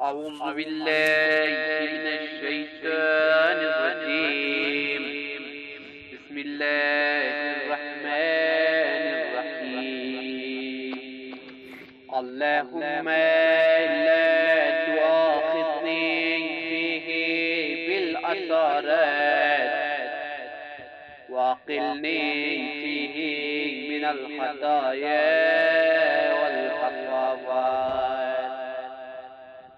أعوذ بالله من الشيطان الرجيم بسم الله الرحمن الرحيم اللهم لا تؤاخذني فيه بالأثارات وأقلني فيه من الخطايا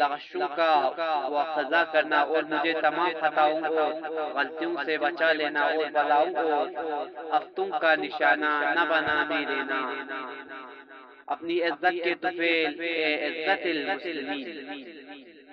لغشوں کا سزا کرنا اور مجھے تمام خطاؤں کو غلطیوں سے بچا لینا اور بلاؤں کو افتوں کا نشانہ نہ بنا بھی لینا اپنی عزت کے تفیل عزت المسلمین